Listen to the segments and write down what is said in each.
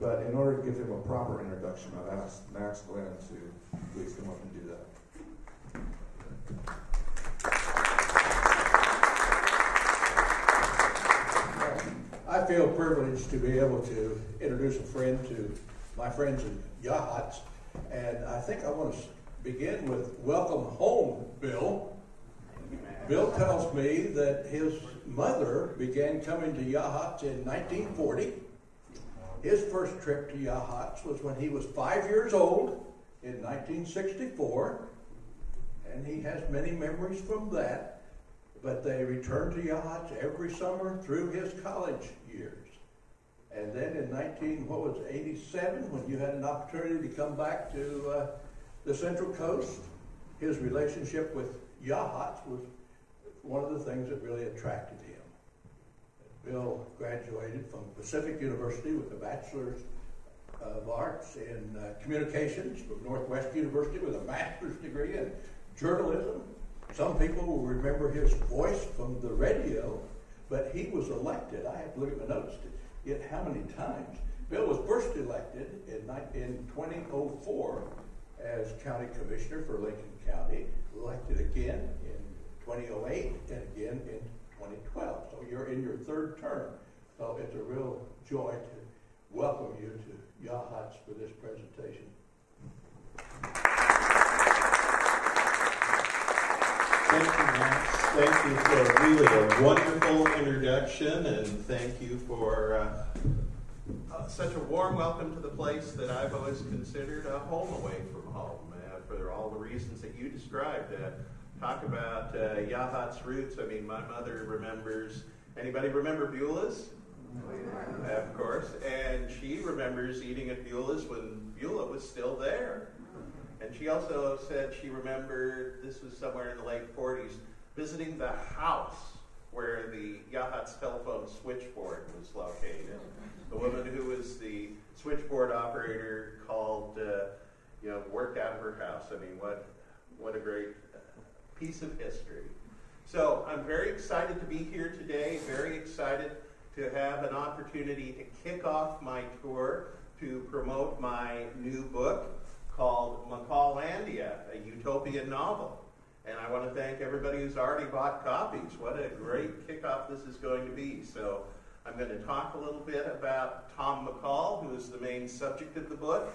But in order to give him a proper introduction, I've asked Max Glenn to please come up and do that. I feel privileged to be able to introduce a friend to my friends in Yachats. And I think I want to begin with welcome home, Bill. Bill tells me that his mother began coming to Yachats in 1940. His first trip to Yachats was when he was five years old in 1964. And he has many memories from that but they returned to Yachats every summer through his college years. And then in 19, what was 87, when you had an opportunity to come back to uh, the Central Coast, his relationship with Yachats was one of the things that really attracted him. Bill graduated from Pacific University with a Bachelor's of Arts in uh, Communications from Northwestern University with a master's degree in journalism some people will remember his voice from the radio, but he was elected. I have to look at my notes to get how many times. Bill was first elected in, in 2004 as county commissioner for Lincoln County, elected again in 2008 and again in 2012. So you're in your third term. So it's a real joy to welcome you to Yachats for this presentation. Thank you, Max. Thank you for really a wonderful introduction, and thank you for uh, uh, such a warm welcome to the place that I've always considered a home away from home, uh, for all the reasons that you described. Talk about uh, Yachats roots. I mean, my mother remembers. Anybody remember Beulah's? Of course, and she remembers eating at Beulah's when Beulah was still there. And she also said she remembered, this was somewhere in the late 40s, visiting the house where the Yachats telephone switchboard was located. The woman who was the switchboard operator called, uh, you know, worked out of her house. I mean, what, what a great piece of history. So I'm very excited to be here today, very excited to have an opportunity to kick off my tour to promote my new book called McCallandia, a utopian novel. And I want to thank everybody who's already bought copies. What a great kickoff this is going to be. So I'm going to talk a little bit about Tom McCall, who is the main subject of the book,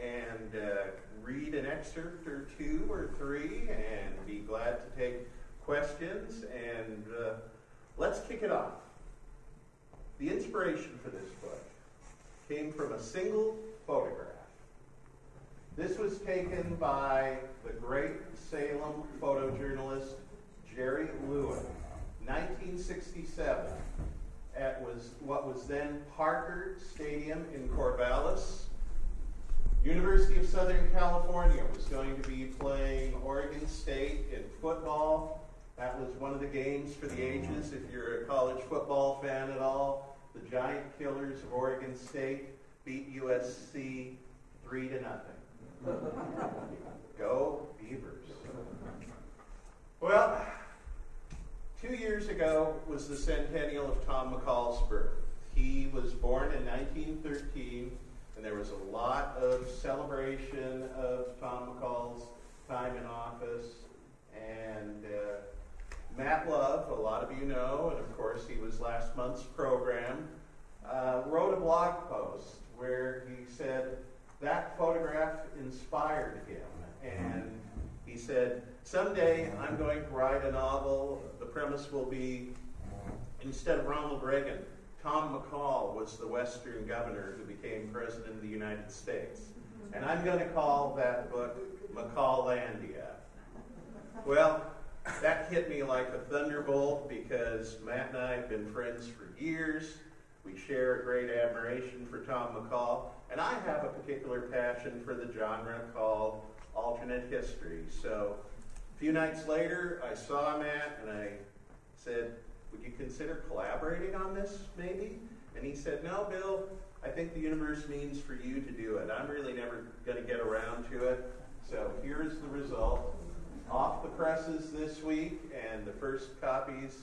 and uh, read an excerpt or two or three, and be glad to take questions. And uh, let's kick it off. The inspiration for this book came from a single photograph. This was taken by the great Salem photojournalist Jerry Lewin, 1967, at was what was then Parker Stadium in Corvallis. University of Southern California was going to be playing Oregon State in football. That was one of the games for the ages. If you're a college football fan at all, the Giant Killers of Oregon State beat USC three to nothing. Go Beavers. Well, two years ago was the centennial of Tom McCall's birth. He was born in 1913, and there was a lot of celebration of Tom McCall's time in office. And uh, Matt Love, a lot of you know, and of course he was last month's program, uh, wrote a blog post where he said, that photograph inspired him. And he said, Someday I'm going to write a novel. The premise will be instead of Ronald Reagan, Tom McCall was the Western governor who became president of the United States. And I'm going to call that book McCallandia. Well, that hit me like a thunderbolt because Matt and I have been friends for years. We share a great admiration for Tom McCall. And I have a particular passion for the genre called alternate history. So a few nights later, I saw Matt and I said, Would you consider collaborating on this maybe? And he said, No, Bill, I think the universe means for you to do it. I'm really never going to get around to it. So here's the result. Off the presses this week, and the first copies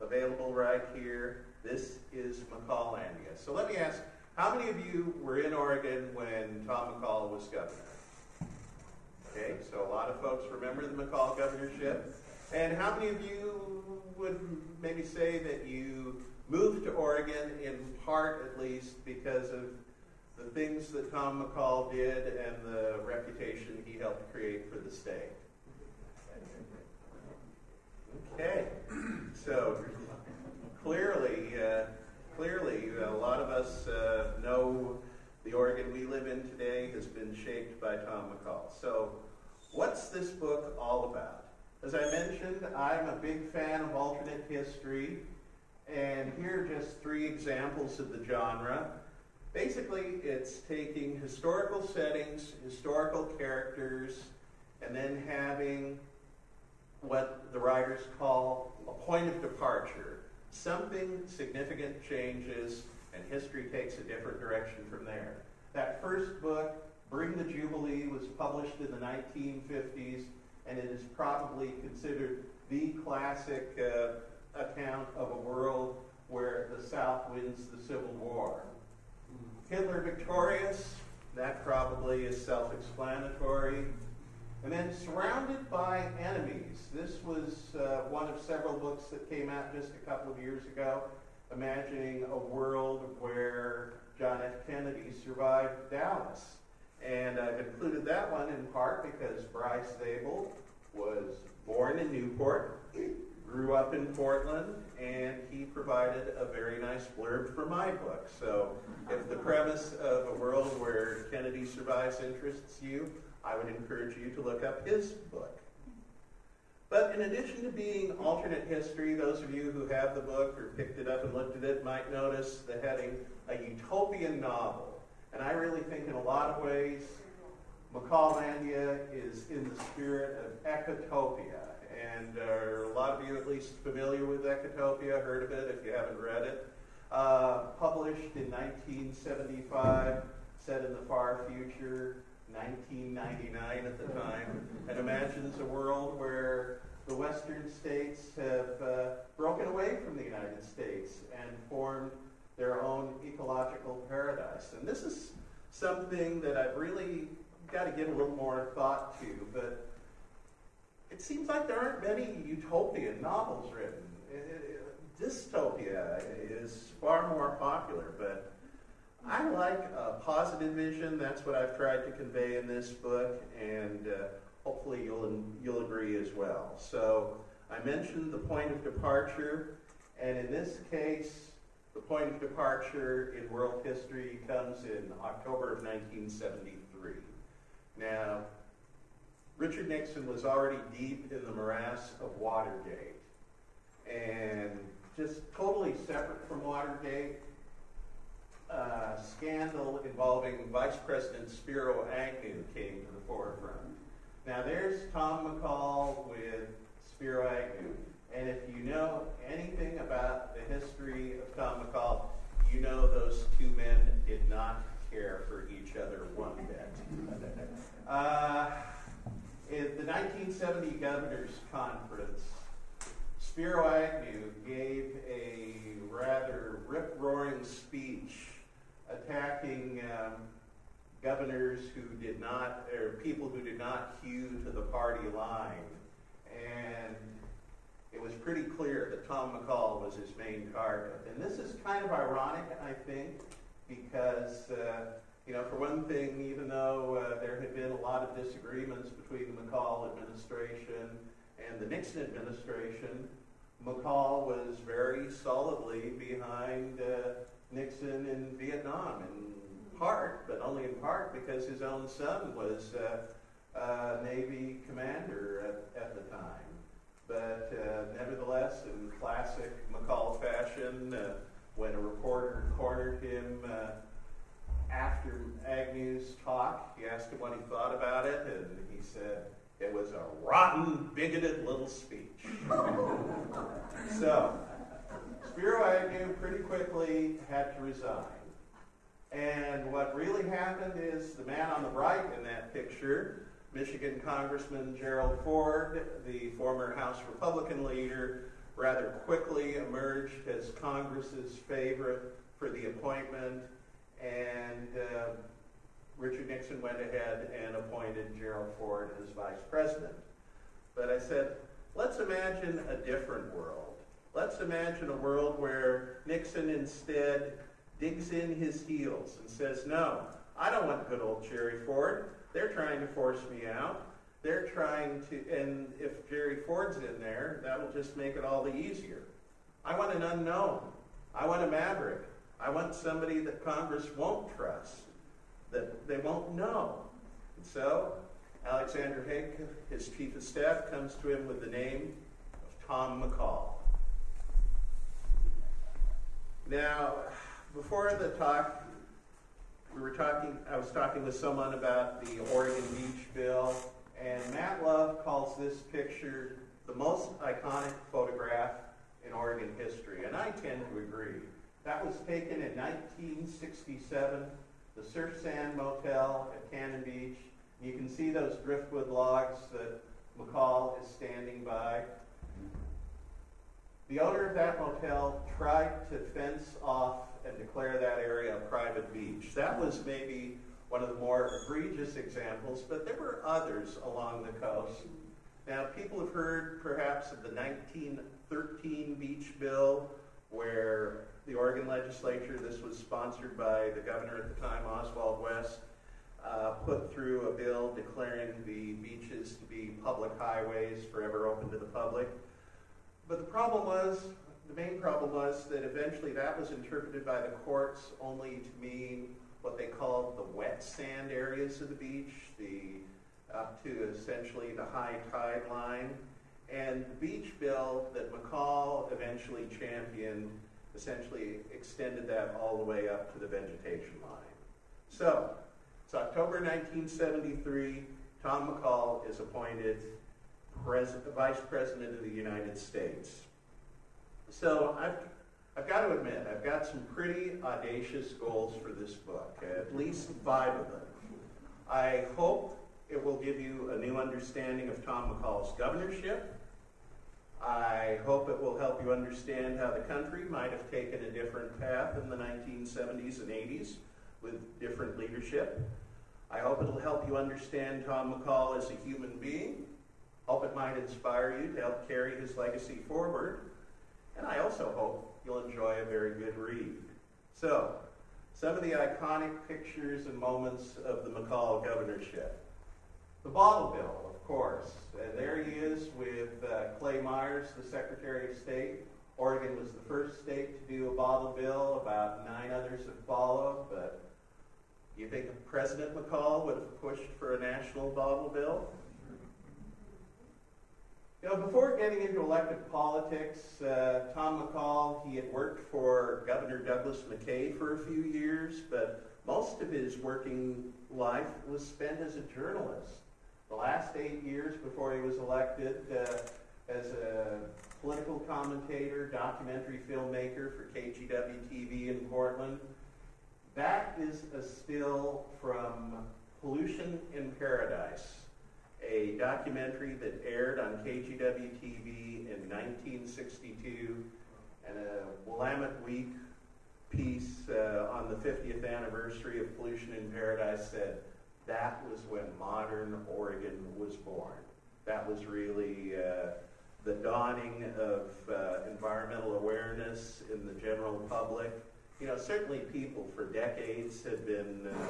available right here. This is McCallandia. So let me ask How many of you were in Oregon when Tom McCall was governor? Okay, so a lot of folks remember the McCall governorship. And how many of you would maybe say that you moved to Oregon in part, at least, because of the things that Tom McCall did and the reputation he helped create for the state? Okay, so clearly, uh, clearly, a lot of us uh, know the Oregon we live in today has been shaped by Tom McCall. So, what's this book all about? As I mentioned, I'm a big fan of alternate history, and here are just three examples of the genre. Basically, it's taking historical settings, historical characters, and then having what the writers call a point of departure. Something significant changes, and history takes a different direction from there. That first book, Bring the Jubilee, was published in the 1950s, and it is probably considered the classic uh, account of a world where the South wins the Civil War. Hitler victorious, that probably is self explanatory. And then Surrounded by Enemies. This was uh, one of several books that came out just a couple of years ago, imagining a world where John F. Kennedy survived Dallas. And I've included that one in part because Bryce Zabel was born in Newport, grew up in Portland, and he provided a very nice blurb for my book. So if the premise of a world where Kennedy survives interests you, I would encourage you to look up his book. But in addition to being alternate history, those of you who have the book or picked it up and looked at it might notice the heading, a utopian novel. And I really think in a lot of ways, McCallandia is in the spirit of Ecotopia. And uh, a lot of you at least familiar with Ecotopia, heard of it if you haven't read it. Uh, published in 1975, set in the far future, 1999 at the time, and imagines a world where the western states have uh, broken away from the United States and formed their own ecological paradise. And this is something that I've really got to give a little more thought to, but it seems like there aren't many utopian novels written. It, it, dystopia is far more popular, but I like a positive vision. That's what I've tried to convey in this book, and uh, hopefully you'll you'll agree as well. So I mentioned the point of departure, and in this case, the point of departure in world history comes in October of 1973. Now, Richard Nixon was already deep in the morass of Watergate, and just totally separate from Watergate uh, scandal involving Vice President Spiro Agnew came to the forefront. Now, there's Tom McCall with Spiro Agnew. And if you know anything about the history of Tom McCall, you know those two men did not care for each other one bit. Uh, in the 1970 Governors Conference, Spiro Agnew gave a rather rip roaring speech attacking um, governors who did not, or people who did not hew to the party line. And it was pretty clear that Tom McCall was his main target. And this is kind of ironic, I think, because, uh, you know, for one thing, even though uh, there had been a lot of disagreements between the McCall administration and the Nixon administration, McCall was very solidly behind uh, Nixon in Vietnam in part, but only in part because his own son was uh, uh, Navy commander at, at the time. But uh, nevertheless, in classic McCall fashion, uh, when a reporter cornered him uh, after Agnew's talk, he asked him what he thought about it, and he said, it was a rotten, bigoted little speech. so, Spiro Agnew pretty quickly had to resign. And what really happened is the man on the right in that picture, Michigan Congressman Gerald Ford, the former House Republican leader, rather quickly emerged as Congress's favorite for the appointment. and uh, Richard Nixon went ahead and appointed Gerald Ford as vice president. But I said, let's imagine a different world. Let's imagine a world where Nixon instead digs in his heels and says, no, I don't want good old Jerry Ford. They're trying to force me out. They're trying to, and if Jerry Ford's in there, that'll just make it all the easier. I want an unknown. I want a maverick. I want somebody that Congress won't trust, that they won't know. And so, Alexander Haig, his chief of staff, comes to him with the name of Tom McCall. Now, before the talk, we were talking, I was talking with someone about the Oregon Beach bill, and Matt Love calls this picture the most iconic photograph in Oregon history, and I tend to agree. That was taken in 1967, the Surf Sand Motel at Cannon Beach. You can see those driftwood logs that McCall is standing by. The owner of that motel tried to fence off and declare that area a private beach. That was maybe one of the more egregious examples, but there were others along the coast. Now, people have heard perhaps of the 1913 beach bill, where the Oregon legislature, this was sponsored by the governor at the time, Oswald West, uh, put through a bill declaring the beaches to be public highways forever open to the public. But the problem was, the main problem was that eventually that was interpreted by the courts only to mean what they called the wet sand areas of the beach, the up to essentially the high tide line. And the beach bill that McCall eventually championed essentially extended that all the way up to the vegetation line. So, it's October 1973. Tom McCall is appointed Vice President of the United States. So, I've, I've got to admit, I've got some pretty audacious goals for this book, at least five of them. I hope it will give you a new understanding of Tom McCall's governorship. I hope it will help you understand how the country might have taken a different path in the 1970s and 80s with different leadership. I hope it'll help you understand Tom McCall as a human being. Hope it might inspire you to help carry his legacy forward. And I also hope you'll enjoy a very good read. So, some of the iconic pictures and moments of the McCall governorship. The bottle bill, of course. And there he is with uh, Clay Myers, the Secretary of State. Oregon was the first state to do a bottle bill. About nine others have followed. But you think President McCall would have pushed for a national bottle bill? You know, before getting into elected politics, uh, Tom McCall, he had worked for Governor Douglas McKay for a few years, but most of his working life was spent as a journalist. The last eight years before he was elected uh, as a political commentator, documentary filmmaker for KGW TV in Portland. That is a still from Pollution in Paradise, a documentary that aired on KGW TV in 1962 and a Willamette Week piece uh, on the 50th anniversary of Pollution in Paradise said, that was when modern Oregon was born. That was really uh, the dawning of uh, environmental awareness in the general public. You know, certainly people for decades had been uh,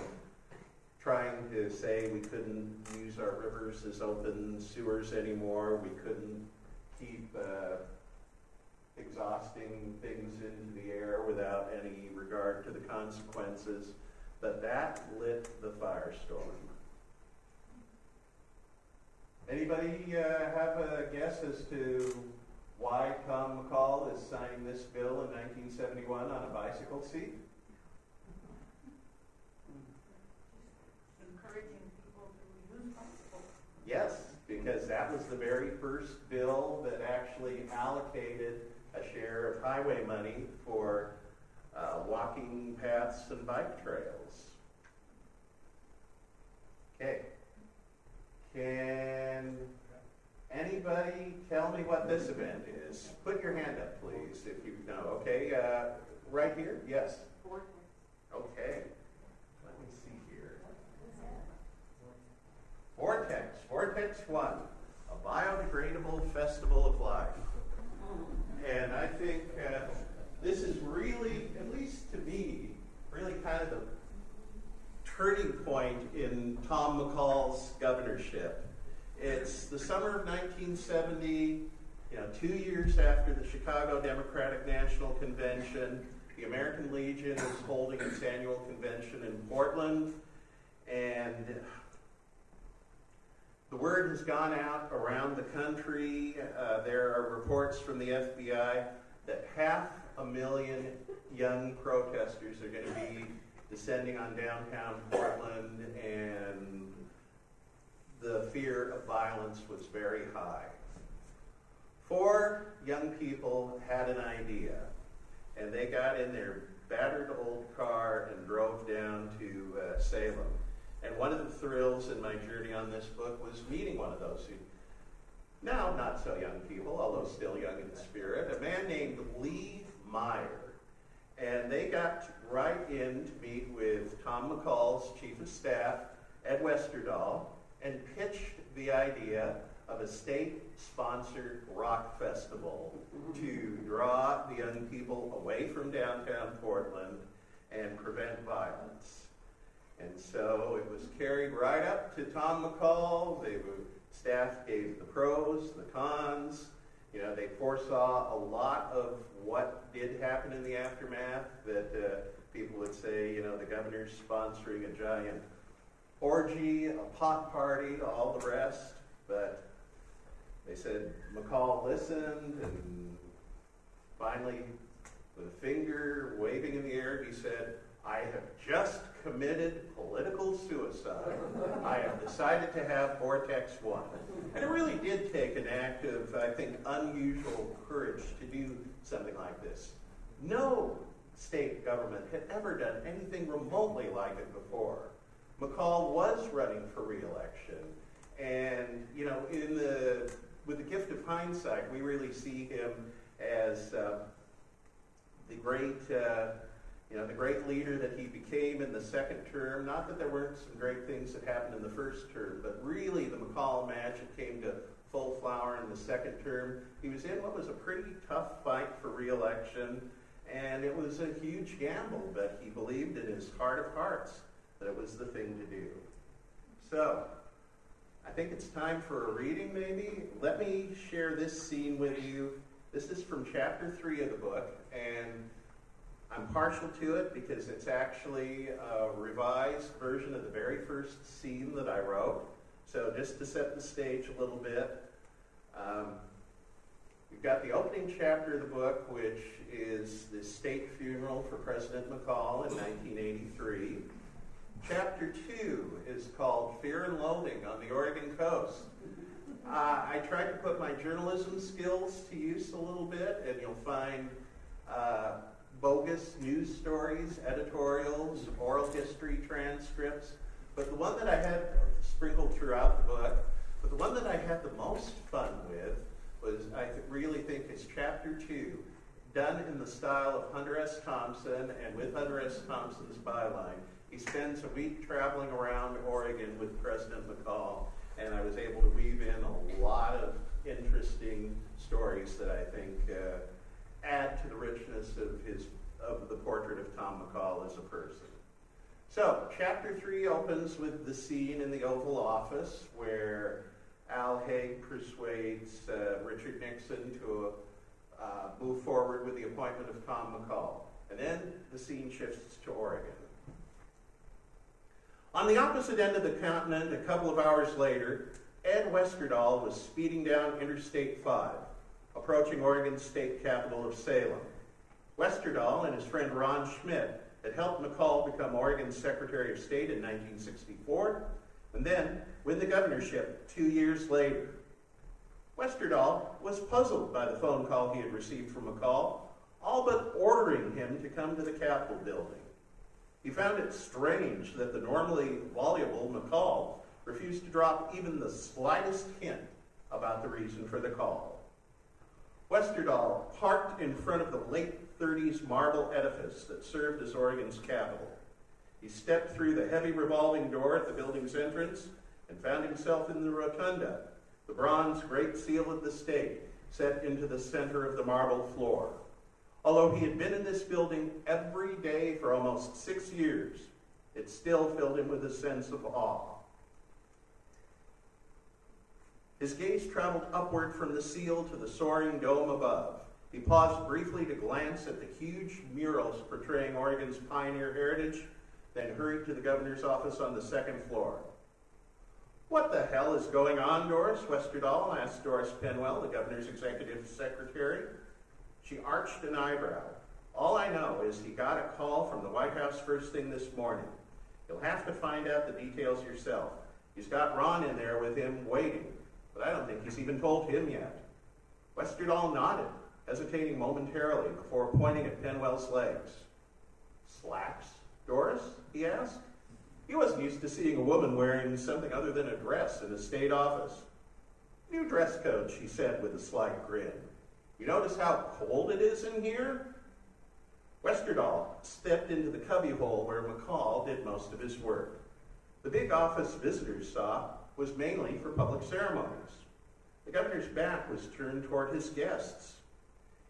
trying to say we couldn't use our rivers as open sewers anymore. We couldn't keep uh, exhausting things into the air without any regard to the consequences. But that lit the firestorm. Anybody uh, have a guess as to why Tom McCall is signing this bill in 1971 on a bicycle seat? encouraging people to use bicycles. Yes, because that was the very first bill that actually allocated a share of highway money for uh, walking paths and bike trails. Okay. Can anybody tell me what this event is? Put your hand up, please, if you know. Okay, uh, right here? Yes. Board Okay. one, a biodegradable festival of life. And I think uh, this is really, at least to me, really kind of the turning point in Tom McCall's governorship. It's the summer of 1970, you know, two years after the Chicago Democratic National Convention. The American Legion is holding its annual convention in Portland, and the word has gone out around the country. Uh, there are reports from the FBI that half a million young protesters are going to be descending on downtown Portland, and the fear of violence was very high. Four young people had an idea, and they got in their battered old car and drove down to uh, Salem. And one of the thrills in my journey on this book was meeting one of those who, now not so young people, although still young in spirit, a man named Lee Meyer. And they got right in to meet with Tom McCall's chief of staff, Ed Westerdahl, and pitched the idea of a state-sponsored rock festival to draw the young people away from downtown Portland and prevent violence. And so it was carried right up to Tom McCall. They were, staff gave the pros, the cons. You know, they foresaw a lot of what did happen in the aftermath. That uh, people would say, you know, the governor's sponsoring a giant orgy, a pot party, all the rest. But they said McCall listened, and finally, with a finger waving in the air, he said, I have just committed political suicide. I have decided to have Vortex 1. And it really did take an act of, I think, unusual courage to do something like this. No state government had ever done anything remotely like it before. McCall was running for reelection. And, you know, in the, with the gift of hindsight, we really see him as uh, the great, uh, you know, the great leader that he became in the second term. Not that there weren't some great things that happened in the first term, but really the McCall magic came to full flower in the second term. He was in what was a pretty tough fight for reelection, and it was a huge gamble, but he believed in his heart of hearts that it was the thing to do. So, I think it's time for a reading, maybe. Let me share this scene with you. This is from chapter 3 of the book, and I'm partial to it because it's actually a revised version of the very first scene that I wrote. So, just to set the stage a little bit, um, we've got the opening chapter of the book, which is the state funeral for President McCall in 1983. Chapter 2 is called Fear and Loathing on the Oregon Coast. Uh, I tried to put my journalism skills to use a little bit, and you'll find uh, bogus news stories, editorials, oral history transcripts. But the one that I had sprinkled throughout the book, but the one that I had the most fun with was, I th- really think, is chapter 2, done in the style of Hunter S. Thompson and with Hunter S. Thompson's byline. He spends a week traveling around Oregon with President McCall, and I was able to weave in a lot of interesting stories that I think uh, add to the richness of his of the portrait of Tom McCall as a person. So, chapter three opens with the scene in the Oval Office where Al Haig persuades uh, Richard Nixon to uh, move forward with the appointment of Tom McCall. And then the scene shifts to Oregon. On the opposite end of the continent, a couple of hours later, Ed Westerdahl was speeding down Interstate 5, approaching Oregon's state capital of Salem. Westerdahl and his friend Ron Schmidt had helped McCall become Oregon's Secretary of State in 1964, and then win the governorship two years later. Westerdahl was puzzled by the phone call he had received from McCall, all but ordering him to come to the Capitol building. He found it strange that the normally voluble McCall refused to drop even the slightest hint about the reason for the call. Westerdahl parked in front of the late 30s marble edifice that served as Oregon's capital. He stepped through the heavy revolving door at the building's entrance and found himself in the rotunda, the bronze Great Seal of the state set into the center of the marble floor. Although he had been in this building every day for almost six years, it still filled him with a sense of awe. His gaze traveled upward from the seal to the soaring dome above. He paused briefly to glance at the huge murals portraying Oregon's pioneer heritage, then hurried to the governor's office on the second floor. What the hell is going on, Doris? Westerdahl asked Doris Penwell, the governor's executive secretary. She arched an eyebrow. All I know is he got a call from the White House first thing this morning. You'll have to find out the details yourself. He's got Ron in there with him waiting, but I don't think he's even told him yet. Westerdahl nodded, hesitating momentarily before pointing at Penwell's legs. Slacks, Doris? he asked. He wasn't used to seeing a woman wearing something other than a dress in a state office. New dress code, she said with a slight grin. You notice how cold it is in here? Westerdahl stepped into the cubbyhole where McCall did most of his work. The big office visitors saw was mainly for public ceremonies. The governor's back was turned toward his guests.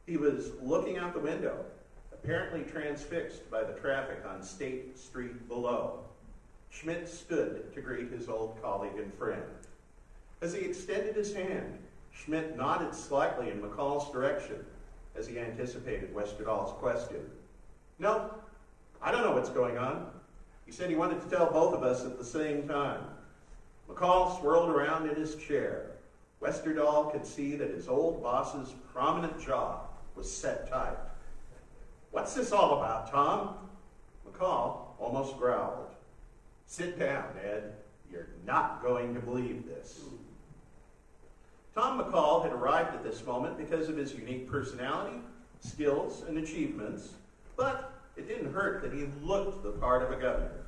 He was looking out the window, apparently transfixed by the traffic on State Street below. Schmidt stood to greet his old colleague and friend. As he extended his hand, Schmidt nodded slightly in McCall's direction as he anticipated Westerdahl's question. No, I don't know what's going on. He said he wanted to tell both of us at the same time. McCall swirled around in his chair. Westerdahl could see that his old boss's prominent jaw was set tight. What's this all about, Tom? McCall almost growled. Sit down, Ed. You're not going to believe this. Tom McCall had arrived at this moment because of his unique personality, skills, and achievements, but it didn't hurt that he looked the part of a governor.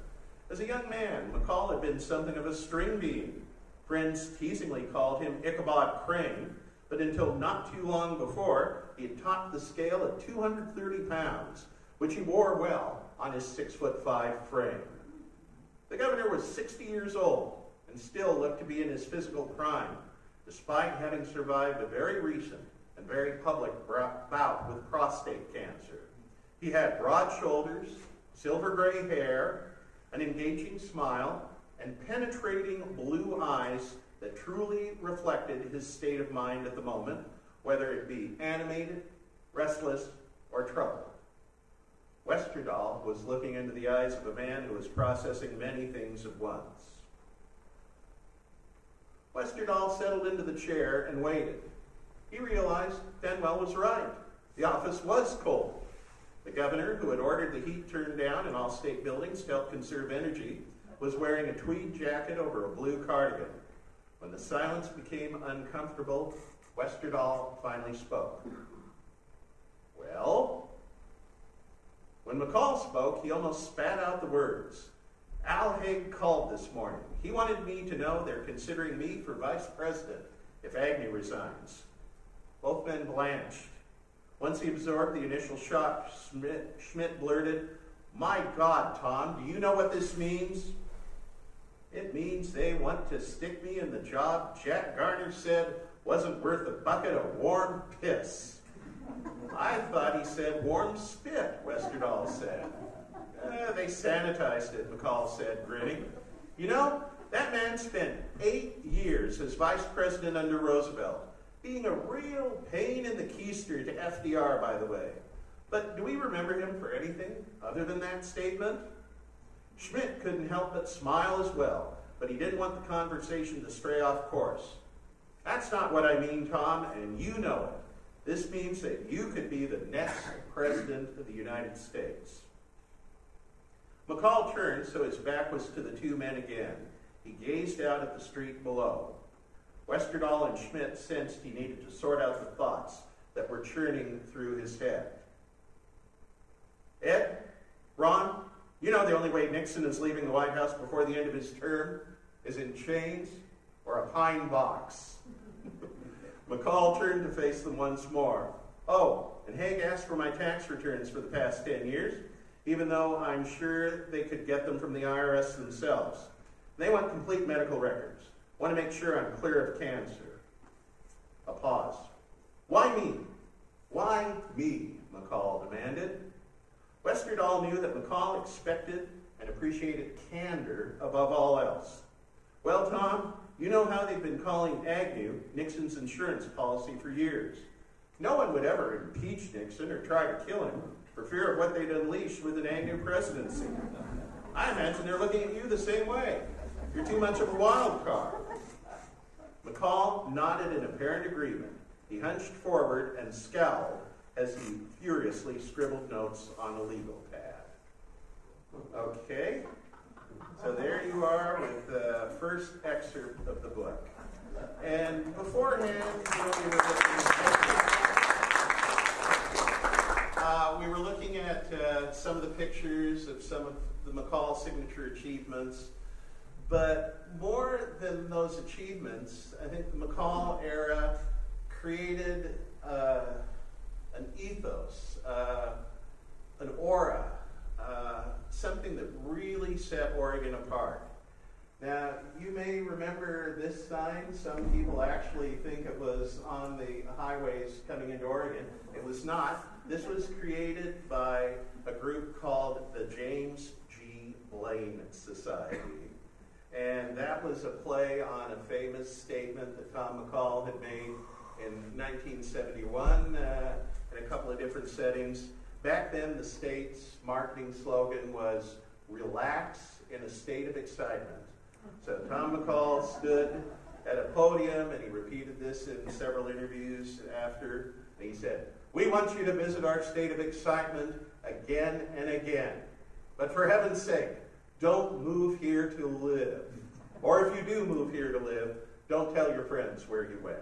As a young man, McCall had been something of a string bean. Friends teasingly called him Ichabod Crane, but until not too long before, he had topped the scale at 230 pounds, which he wore well on his six foot five frame. The governor was 60 years old and still looked to be in his physical prime, despite having survived a very recent and very public bout with prostate cancer. He had broad shoulders, silver gray hair, an engaging smile, and penetrating blue eyes that truly reflected his state of mind at the moment, whether it be animated, restless, or troubled. Westerdahl was looking into the eyes of a man who was processing many things at once. Westerdahl settled into the chair and waited. He realized Penwell was right. The office was cold. The governor, who had ordered the heat turned down in all state buildings to help conserve energy, was wearing a tweed jacket over a blue cardigan. When the silence became uncomfortable, Westerdahl finally spoke. Well? When McCall spoke, he almost spat out the words. Al Haig called this morning. He wanted me to know they're considering me for vice president if Agnew resigns. Both men blanched. Once he absorbed the initial shock, Schmidt, Schmidt blurted, My God, Tom, do you know what this means? It means they want to stick me in the job Jack Garner said wasn't worth a bucket of warm piss. I thought he said warm spit, Westerdahl said. Uh, they sanitized it, McCall said, grinning. You know, that man spent eight years as vice president under Roosevelt, being a real pain in the keister to FDR, by the way. But do we remember him for anything other than that statement? Schmidt couldn't help but smile as well, but he didn't want the conversation to stray off course. That's not what I mean, Tom, and you know it. This means that you could be the next president of the United States. McCall turned so his back was to the two men again. He gazed out at the street below. Westerdahl and Schmidt sensed he needed to sort out the thoughts that were churning through his head. Ed, Ron, you know the only way Nixon is leaving the White House before the end of his term is in chains or a pine box. McCall turned to face them once more. Oh, and Haig asked for my tax returns for the past 10 years, even though I'm sure they could get them from the IRS themselves. They want complete medical records. Want to make sure I'm clear of cancer. A pause. Why me? Why me? McCall demanded. Westerdahl knew that McCall expected and appreciated candor above all else. Well, Tom, you know how they've been calling Agnew Nixon's insurance policy for years. No one would ever impeach Nixon or try to kill him for fear of what they'd unleash with an Agnew presidency. I imagine they're looking at you the same way. You're too much of a wild card. McCall nodded in apparent agreement. He hunched forward and scowled as he furiously scribbled notes on a legal pad. Okay, so there you are with the first excerpt of the book. And beforehand, you know, we, were looking, uh, we were looking at uh, some of the pictures of some of the McCall signature achievements. But more than those achievements, I think the McCall era created uh, an ethos, uh, an aura, uh, something that really set Oregon apart. Now, you may remember this sign. Some people actually think it was on the highways coming into Oregon. It was not. This was created by a group called the James G. Blaine Society. And that was a play on a famous statement that Tom McCall had made in 1971 uh, in a couple of different settings. Back then, the state's marketing slogan was relax in a state of excitement. So Tom McCall stood at a podium and he repeated this in several interviews after. And he said, We want you to visit our state of excitement again and again. But for heaven's sake, don't move here to live. Or if you do move here to live, don't tell your friends where you went.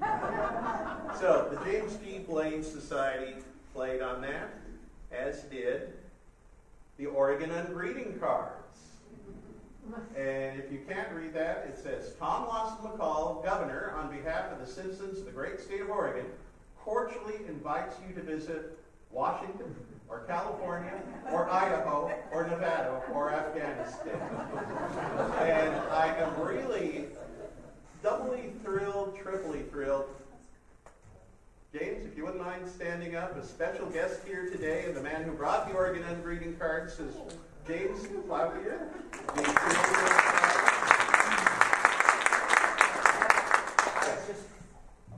so the James G. Blaine Society played on that, as did the Oregon Ungreeting cards. And if you can't read that, it says Tom Lawson McCall, Governor, on behalf of the citizens of the great state of Oregon, cordially invites you to visit Washington, or California, or Idaho, or Nevada, or Afghanistan. and I am really doubly thrilled, triply thrilled. James, if you wouldn't mind standing up, a special guest here today, and the man who brought the Oregon Ungreeting cards is James Cloutier. Just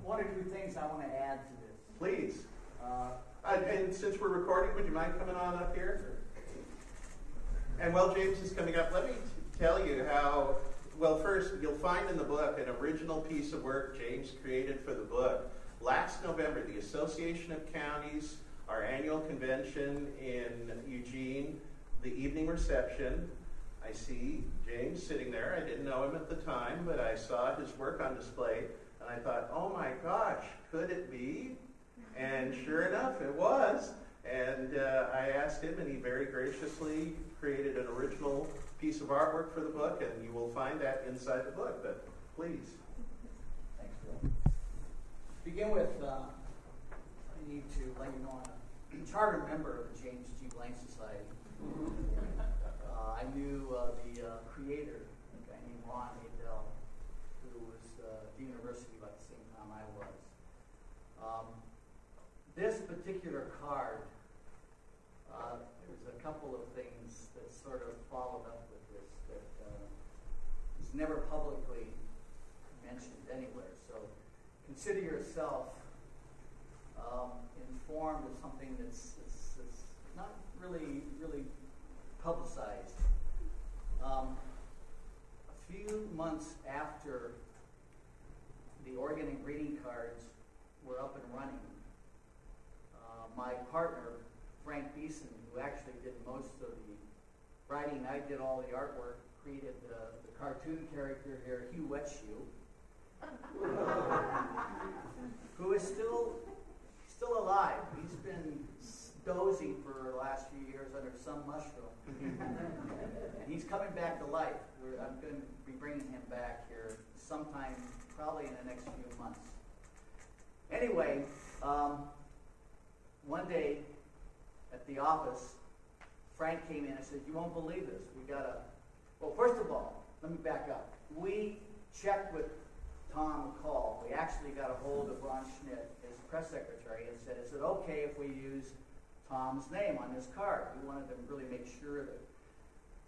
one or two things I want to add to this. Please. Uh, And since we're recording, would you mind coming on up here? And while James is coming up, let me tell you how. Well, first, you'll find in the book an original piece of work James created for the book. Last November, the Association of Counties, our annual convention in Eugene, the evening reception. I see James sitting there. I didn't know him at the time, but I saw his work on display, and I thought, oh my gosh, could it be? And sure enough, it was. And uh, I asked him, and he very graciously created an original piece of artwork for the book, and you will find that inside the book. But please. Thanks, Bill. Begin with, uh, I need to let you know I'm a charter member of the James G. Blaine Society. Uh, I knew uh, the uh, creator, a guy named Ron Adell, who was uh, at the university about the same time I was. Um, this particular card, uh, there's a couple of things that sort of followed up with this that uh, was never publicly mentioned anywhere. So consider yourself um, informed of something that's, that's, that's not really, really publicized. Um, a few months after the Oregon Ungreeting cards were up and running, my partner, Frank Beeson, who actually did most of the writing, I did all the artwork, created the, the cartoon character here, Hugh Wetshoe, who is still still alive. He's been dozing for the last few years under some mushroom. and he's coming back to life. We're, I'm going to be bringing him back here sometime, probably in the next few months. Anyway, um, one day at the office, Frank came in and said, You won't believe this. We got a. Well, first of all, let me back up. We checked with Tom McCall. We actually got a hold of Ron Schmidt, his press secretary, and said, is it okay if we use Tom's name on this card? We wanted to really make sure that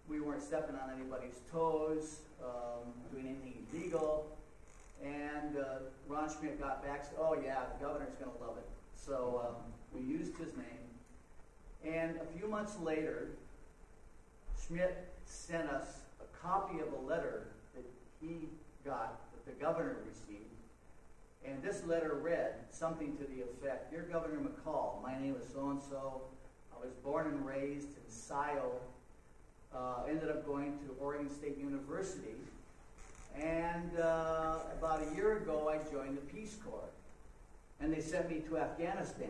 we weren't stepping on anybody's toes, um, doing anything illegal. And uh, Ron Schmidt got back, said, oh yeah, the governor's going to love it. So um, we used his name. And a few months later, Schmidt sent us a copy of a letter that he got, that the governor received. And this letter read something to the effect Dear Governor McCall, my name is so and so. I was born and raised in Scio. Uh, ended up going to Oregon State University. And uh, about a year ago, I joined the Peace Corps. And they sent me to Afghanistan.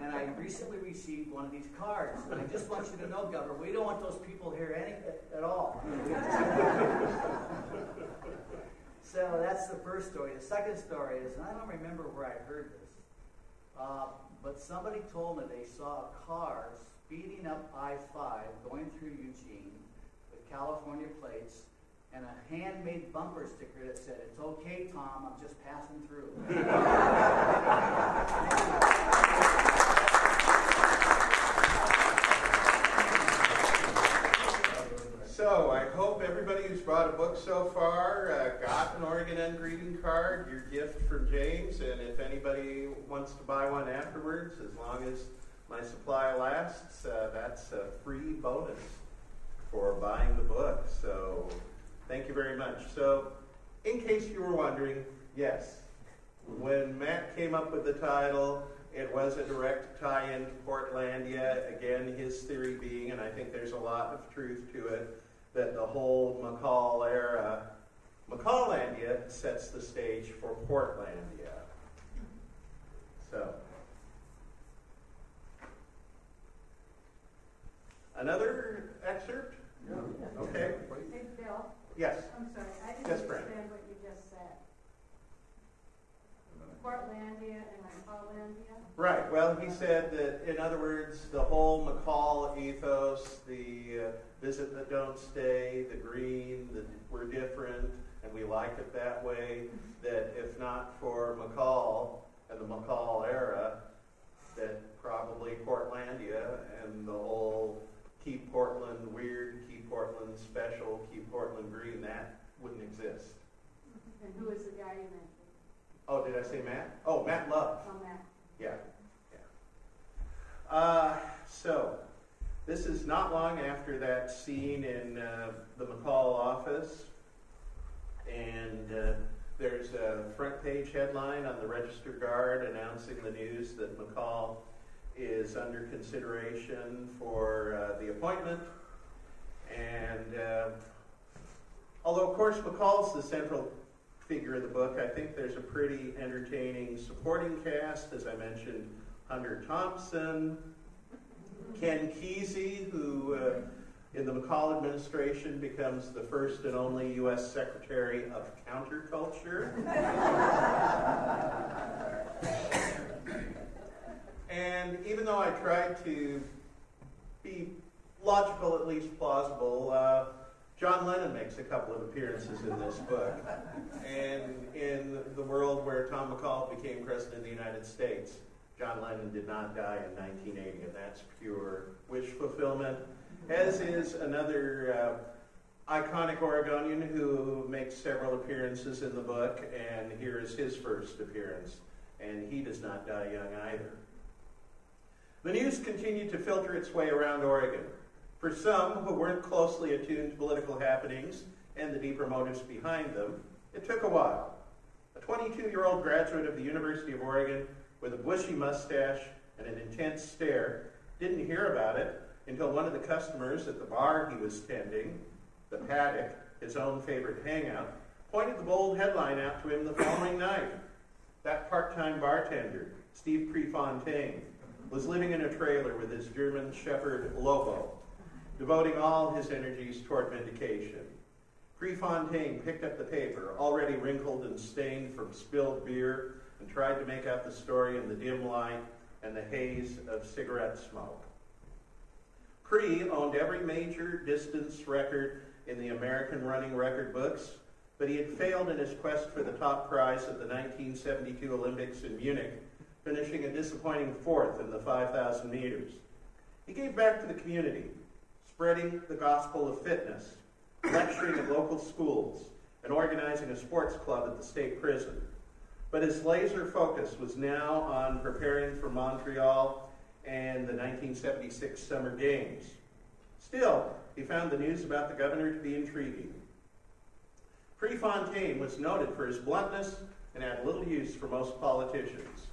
And I recently received one of these cards. And I just want you to know, Governor, we don't want those people here any, at all. so that's the first story. The second story is, and I don't remember where I heard this, uh, but somebody told me they saw a car speeding up I 5 going through Eugene with California plates and a handmade bumper sticker that said, It's okay, Tom, I'm just passing through. So I hope everybody who's brought a book so far uh, got an Oregon Ungreeting card, your gift from James, and if anybody wants to buy one afterwards, as long as my supply lasts, uh, that's a free bonus for buying the book. So thank you very much. So, in case you were wondering, yes, when Matt came up with the title, it was a direct tie in to Portlandia. Again, his theory being, and I think there's a lot of truth to it, that the whole McCall era, McCallandia sets the stage for Portlandia. So, another excerpt? Okay. Hey, Bill, Yes. I'm sorry, I didn't Yes, Brent. understand what you just said. Portlandia and McCallandia? Right. Well, he said that, in other words, the whole McCall ethos, the uh, visit but don't stay, the green, the we're different, and we like it that way. That if not for McCall and the McCall era, that probably Portlandia and the whole keep Portland weird, keep Portland special, keep Portland green, that wouldn't exist. And who is the guy you mentioned? Oh, did I say Matt? Oh, Matt Love. On that? Yeah, yeah. Uh, so, this is not long after that scene in uh, the McCall office, and uh, there's a front page headline on the Register Guard announcing the news that McCall is under consideration for uh, the appointment. And uh, although, of course, McCall's the central figure of the book, I think there's a pretty entertaining supporting cast. As I mentioned, Hunter Thompson, Ken Kesey, who uh, in the McCall administration becomes the first and only U.S. Secretary of Counterculture. and even though I tried to be logical, at least plausible, uh, John Lennon makes a couple of appearances in this book. And in the world where Tom McCall became President of the United States, John Lennon did not die in 1980, and that's pure wish fulfillment. As is another uh, iconic Oregonian who makes several appearances in the book, and here is his first appearance, and he does not die young either. The news continued to filter its way around Oregon. For some who weren't closely attuned to political happenings and the deeper motives behind them, it took a while. A 22 year old graduate of the University of Oregon with a bushy mustache and an intense stare didn't hear about it until one of the customers at the bar he was tending, the Paddock, his own favorite hangout, pointed the bold headline out to him the following night. That part time bartender, Steve Prefontaine, was living in a trailer with his German shepherd Lobo devoting all his energies toward vindication. Prefontaine picked up the paper, already wrinkled and stained from spilled beer, and tried to make out the story in the dim light and the haze of cigarette smoke. Pre owned every major distance record in the American running record books, but he had failed in his quest for the top prize at the 1972 Olympics in Munich, finishing a disappointing fourth in the 5,000 meters. He gave back to the community, spreading the gospel of fitness, lecturing at local schools, and organizing a sports club at the state prison. But his laser focus was now on preparing for Montreal and the 1976 Summer Games. Still, he found the news about the governor to be intriguing. Prefontaine was noted for his bluntness and had little use for most politicians.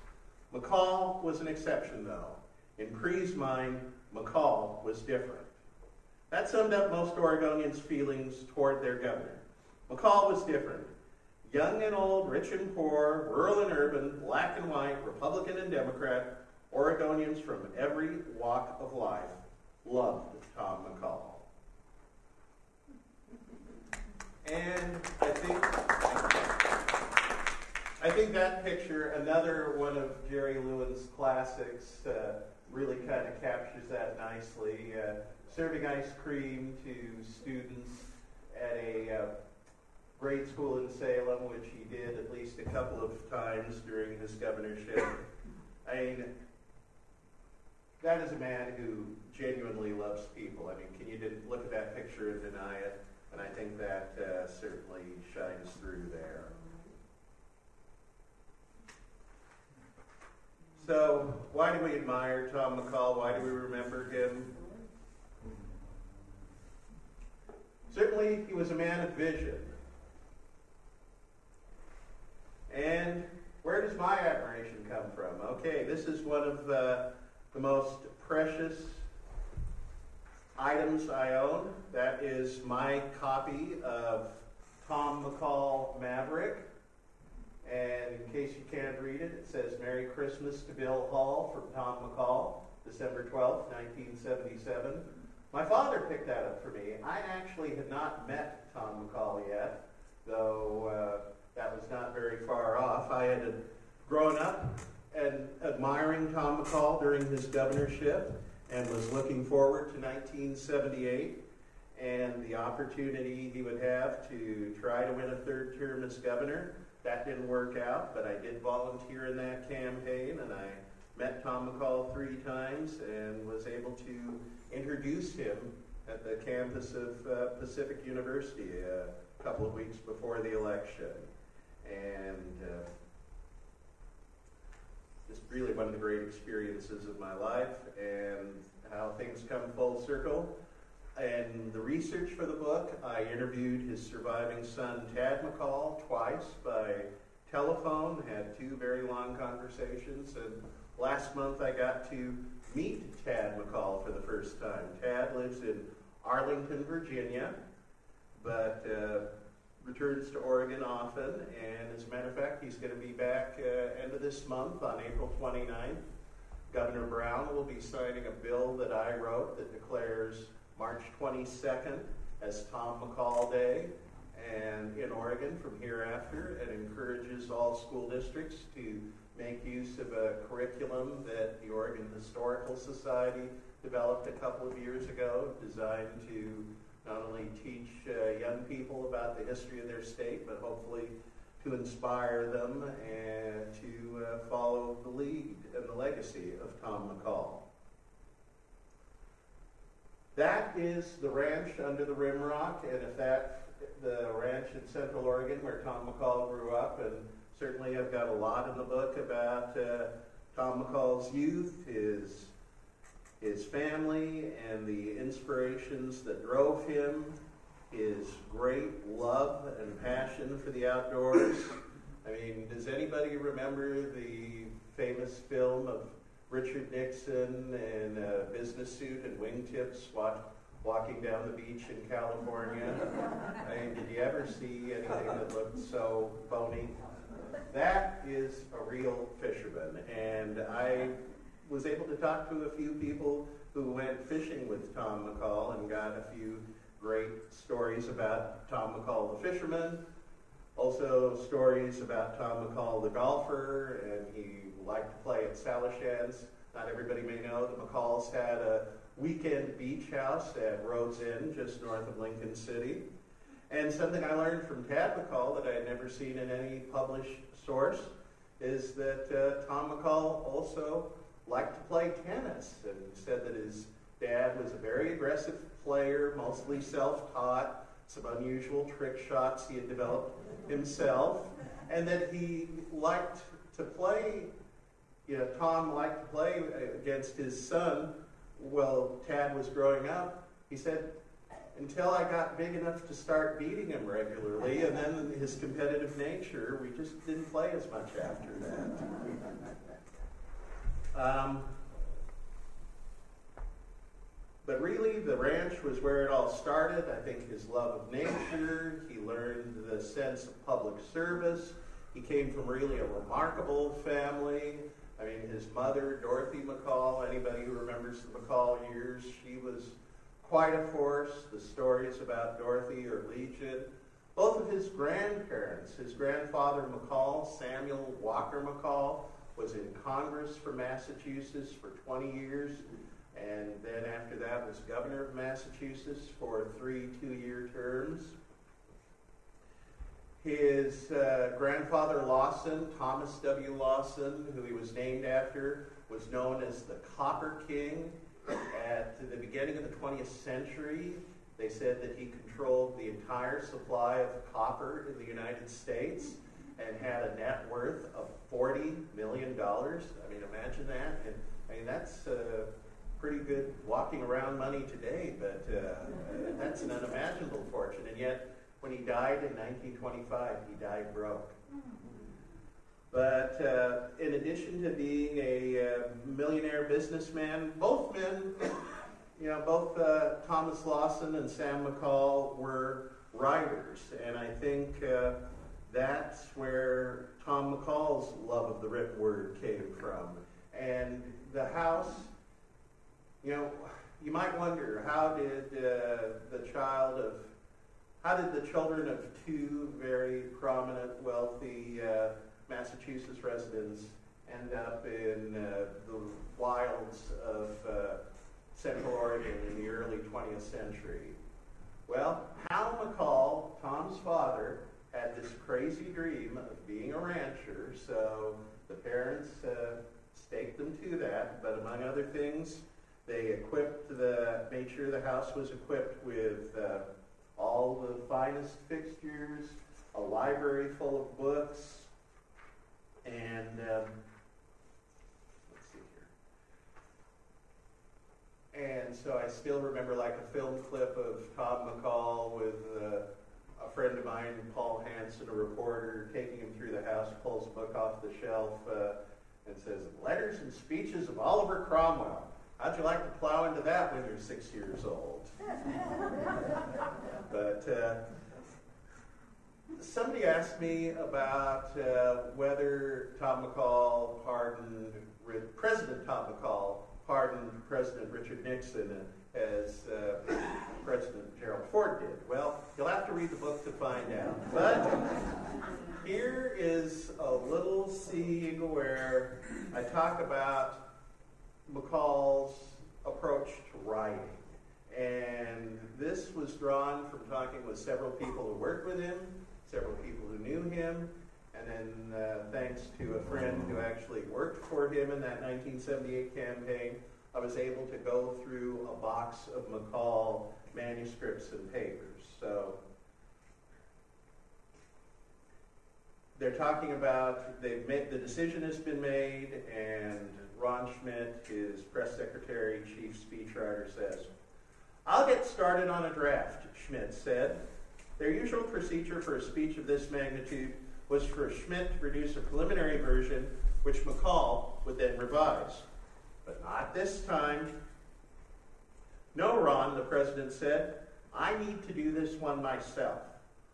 McCall was an exception, though. In Pre's mind, McCall was different. That summed up most Oregonians' feelings toward their governor. McCall was different. Young and old, rich and poor, rural and urban, black and white, Republican and Democrat, Oregonians from every walk of life loved Tom McCall. And I think I think that picture, another one of Gerry Lewin's classics, uh, really kind of captures that nicely. Uh, serving ice cream to students at a uh, grade school in Salem, which he did at least a couple of times during his governorship. I mean, that is a man who genuinely loves people. I mean, can you look at that picture and deny it? And I think that uh, certainly shines through there. So, why do we admire Tom McCall? Why do we remember him? Certainly, he was a man of vision. And where does my admiration come from? Okay, this is one of the, the most precious items I own. That is my copy of Tom McCall Maverick. And in case you can't read it, it says Merry Christmas to Bill Hall from Tom McCall, December 12th, 1977. My father picked that up for me. I actually had not met Tom McCall yet, though uh, that was not very far off. I had grown up and admiring Tom McCall during his governorship and was looking forward to 1978 and the opportunity he would have to try to win a third term as governor. That didn't work out, but I did volunteer in that campaign and I met Tom McCall three times and was able to introduce him at the campus of uh, Pacific University a couple of weeks before the election. And uh, it's really one of the great experiences of my life and how things come full circle. And the research for the book, I interviewed his surviving son, Tad McCall, twice by telephone, had two very long conversations, and last month I got to meet Tad McCall for the first time. Tad lives in Arlington, Virginia, but uh, returns to Oregon often, and as a matter of fact, he's going to be back uh, end of this month on April 29th. Governor Brown will be signing a bill that I wrote that declares March 22nd as Tom McCall Day and in Oregon from hereafter It encourages all school districts to make use of a curriculum that the Oregon Historical Society developed a couple of years ago designed to not only teach uh, young people about the history of their state, but hopefully to inspire them and to uh, follow the lead and the legacy of Tom McCall. That is the ranch under the Rimrock, and if that, the ranch in Central Oregon where Tom McCall grew up, and certainly I've got a lot in the book about uh, Tom McCall's youth, his his family, and the inspirations that drove him, his great love and passion for the outdoors. I mean, does anybody remember the famous film of Richard Nixon in a business suit and wingtips walk, walking down the beach in California? I mean, did you ever see anything that looked so phony? That is a real fisherman, and I was able to talk to a few people who went fishing with Tom McCall and got a few great stories about Tom McCall the fisherman, also stories about Tom McCall the golfer, and he liked to play at Salishan's. Not everybody may know that McCall's had a weekend beach house at Roads End, just north of Lincoln City. And something I learned from Tad McCall that I had never seen in any published source is that uh, Tom McCall also liked to play tennis and said that his dad was a very aggressive player, mostly self-taught, some unusual trick shots he had developed himself, and that he liked to play, you know, Tom liked to play against his son while Tad was growing up. He said, until I got big enough to start beating him regularly, and then his competitive nature, we just didn't play as much after that. Um, but really, the ranch was where it all started. I think his love of nature, he learned the sense of public service. He came from really a remarkable family. I mean, his mother, Dorothy McCall, anybody who remembers the McCall years, she was quite a force. The stories about Dorothy are legion. Both of his grandparents, his grandfather McCall, Samuel Walker McCall, was in Congress for Massachusetts for 20 years, and then after that was governor of Massachusetts for three two-year terms. His uh, grandfather Lawson, Thomas W. Lawson, who he was named after, was known as the Copper King. At the beginning of the 20th century, they said that he controlled the entire supply of copper in the United States and had a net worth of $40 million. I mean, imagine that. And I mean, that's uh, pretty good walking around money today, but uh, that's an unimaginable fortune. And yet, when he died in 1925, he died broke. But uh, in addition to being a uh, millionaire businessman, both men, you know, both uh, Thomas Lawson and Sam McCall were writers. And I think uh, that's where Tom McCall's love of the written word came from. And the house, you know, you might wonder how did uh, the child of, how did the children of two very prominent, wealthy uh, Massachusetts residents end up in uh, the wilds of uh, Central Oregon in the early 20th century? Well, Hal McCall, Tom's father, had this crazy dream of being a rancher, so the parents uh, staked them to that. But among other things, they equipped the, made sure the house was equipped with uh, all the finest fixtures, a library full of books, and um, let's see here. And so I still remember like a film clip of Tom McCall with uh, a friend of mine, Paul Hansen, a reporter, taking him through the house, pulls a book off the shelf, uh, and says, Letters and Speeches of Oliver Cromwell. How'd you like to plow into that when you're six years old? but uh, somebody asked me about uh, whether Tom McCall pardoned President Tom McCall pardoned President Richard Nixon as uh, President Gerald Ford did. Well, you'll have to read the book to find out. But here is a little scene where I talk about McCall's approach to writing. And this was drawn from talking with several people who worked with him, several people who knew him, and then uh, thanks to a friend who actually worked for him in that 1978 campaign, I was able to go through a box of McCall manuscripts and papers. So they're talking about they've made the decision has been made, and Ron Schmidt, his press secretary, chief speechwriter, says, "I'll get started on a draft." Schmidt said. Their usual procedure for a speech of this magnitude was for Schmidt to produce a preliminary version, which McCall would then revise. But not this time. No, Ron, the president said, I need to do this one myself.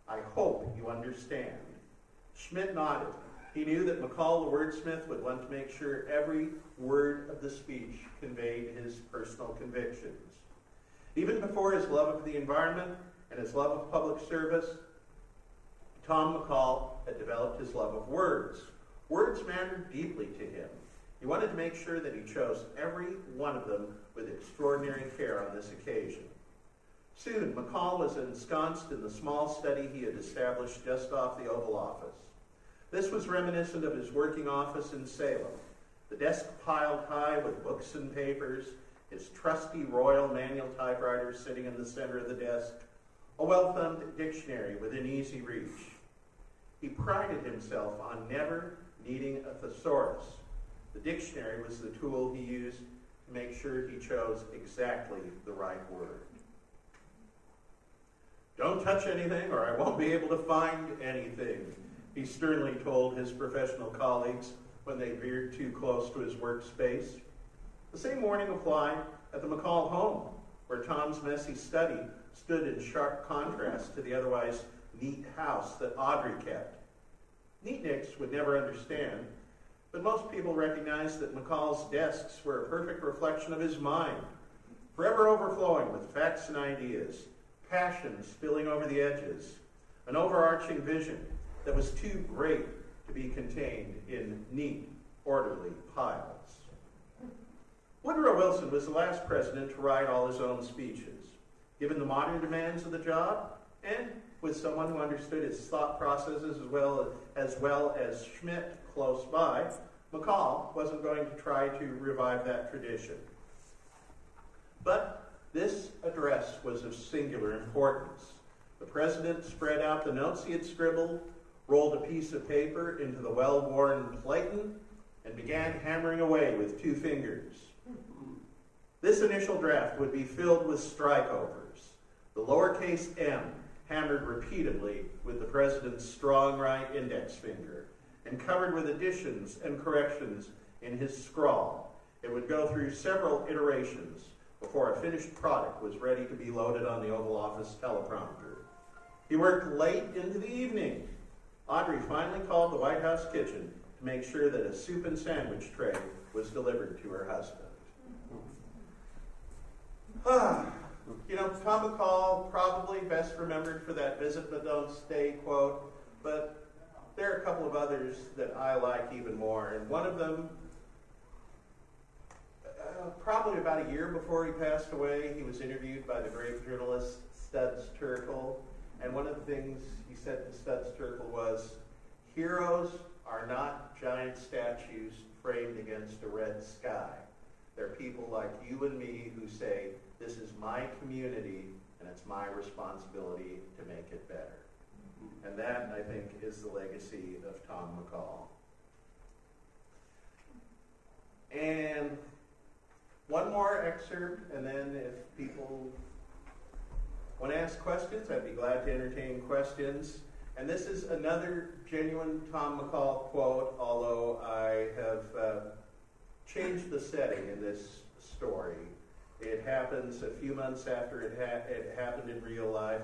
I hope you understand. Schmidt nodded. He knew that McCall, the wordsmith, would want to make sure every word of the speech conveyed his personal convictions. Even before his love of the environment, and his love of public service, Tom McCall had developed his love of words. Words mattered deeply to him. He wanted to make sure that he chose every one of them with extraordinary care on this occasion. Soon, McCall was ensconced in the small study he had established just off the Oval Office. This was reminiscent of his working office in Salem, the desk piled high with books and papers, his trusty Royal manual typewriter sitting in the center of the desk, a well thumbed dictionary within easy reach. He prided himself on never needing a thesaurus. The dictionary was the tool he used to make sure he chose exactly the right word. Don't touch anything or I won't be able to find anything, he sternly told his professional colleagues when they veered too close to his workspace. The same warning applied at the McCall home, where Tom's messy study stood in sharp contrast to the otherwise neat house that Audrey kept. Neatniks would never understand, but most people recognized that McCall's desks were a perfect reflection of his mind, forever overflowing with facts and ideas, passion spilling over the edges, an overarching vision that was too great to be contained in neat, orderly piles. Woodrow Wilson was the last president to write all his own speeches. Given the modern demands of the job, and with someone who understood his thought processes as well as, well as Schmidt close by, McCall wasn't going to try to revive that tradition. But this address was of singular importance. The president spread out the notes he had scribbled, rolled a piece of paper into the well worn Platen, and began hammering away with two fingers. This initial draft would be filled with strikeovers, the lowercase m hammered repeatedly with the president's strong right index finger, and covered with additions and corrections in his scrawl. It would go through several iterations before a finished product was ready to be loaded on the Oval Office teleprompter. He worked late into the evening. Audrey finally called the White House kitchen to make sure that a soup and sandwich tray was delivered to her husband. Ah, you know, Tom McCall probably best remembered for that visit but don't stay quote, but there are a couple of others that I like even more. And one of them, uh, probably about a year before he passed away, he was interviewed by the great journalist Studs Terkel. And one of the things he said to Studs Terkel was, Heroes are not giant statues framed against a red sky. They're people like you and me who say, this is my community and it's my responsibility to make it better. And that, I think, is the legacy of Tom McCall. And one more excerpt, and then if people want to ask questions, I'd be glad to entertain questions. And this is another genuine Tom McCall quote, although I have uh, changed the setting in this story. It happens a few months after it, ha- it happened in real life,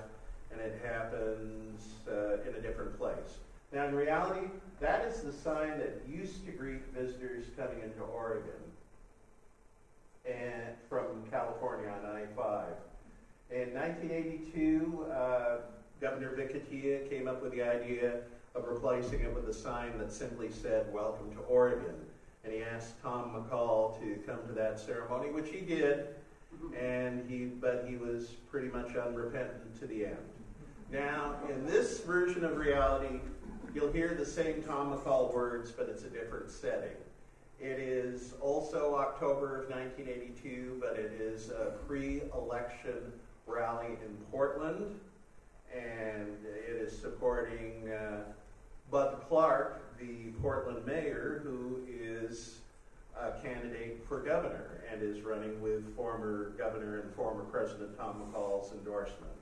and it happens uh, in a different place. Now, in reality, that is the sign that used to greet visitors coming into Oregon and from California on I-5. In 1982, uh, Governor Vic came up with the idea of replacing it with a sign that simply said, Welcome to Oregon. And he asked Tom McCall to come to that ceremony, which he did, and he, but he was pretty much unrepentant to the end. Now, in this version of reality, you'll hear the same Tom McCall words, but it's a different setting. It is also October of 1982, but it is a pre-election rally in Portland, and it is supporting uh, Bud Clark, the Portland mayor, who is a candidate for governor and is running with former governor and former President Tom McCall's endorsement.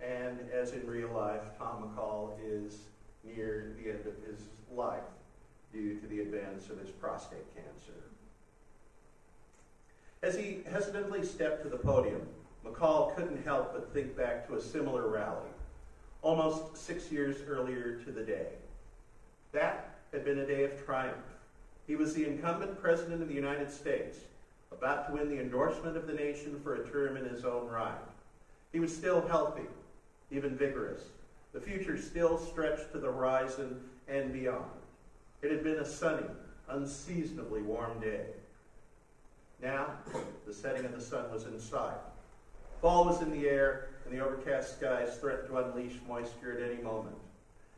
And as in real life, Tom McCall is near the end of his life due to the advance of his prostate cancer. As he hesitantly stepped to the podium, McCall couldn't help but think back to a similar rally, almost six years earlier to the day. That had been a day of triumph. He was the incumbent president of the United States, about to win the endorsement of the nation for a term in his own right. He was still healthy, even vigorous. The future still stretched to the horizon and beyond. It had been a sunny, unseasonably warm day. Now, the setting of the sun was in sight. Fall was in the air, and the overcast skies threatened to unleash moisture at any moment.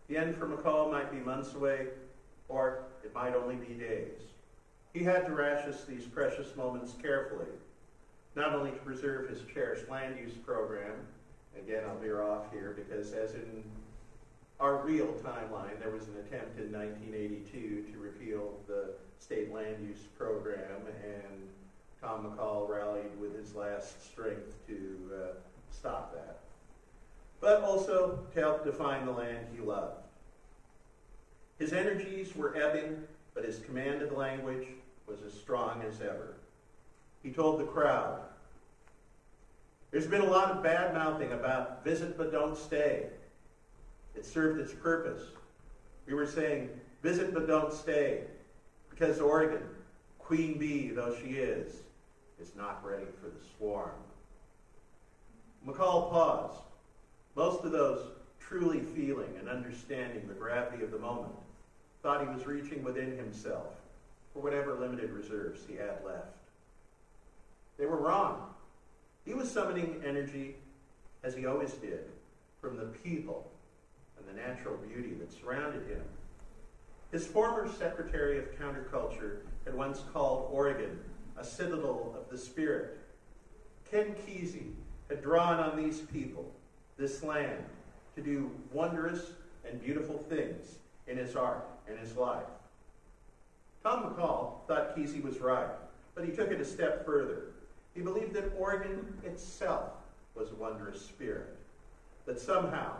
The end for McCall might be months away, or it might only be days. He had to ration these precious moments carefully, not only to preserve his cherished land use program, again, I'll veer off here because, as in our real timeline, there was an attempt in 1982 to repeal the state land use program, and Tom McCall rallied with his last strength to uh, stop that. But also to help define the land he loved. His energies were ebbing, but his command of the language was as strong as ever. He told the crowd, There's been a lot of bad mouthing about visit but don't stay. It served its purpose. We were saying, visit but don't stay, because Oregon, queen bee though she is, is not ready for the swarm. McCall paused. Most of those truly feeling and understanding the gravity of the moment thought he was reaching within himself for whatever limited reserves he had left. They were wrong. He was summoning energy, as he always did, from the people and the natural beauty that surrounded him. His former Secretary of Counterculture had once called Oregon a citadel of the spirit. Ken Kesey had drawn on these people, this land, to do wondrous and beautiful things in his art and his life. Tom McCall thought Kesey was right, but he took it a step further. He believed that Oregon itself was a wondrous spirit, that somehow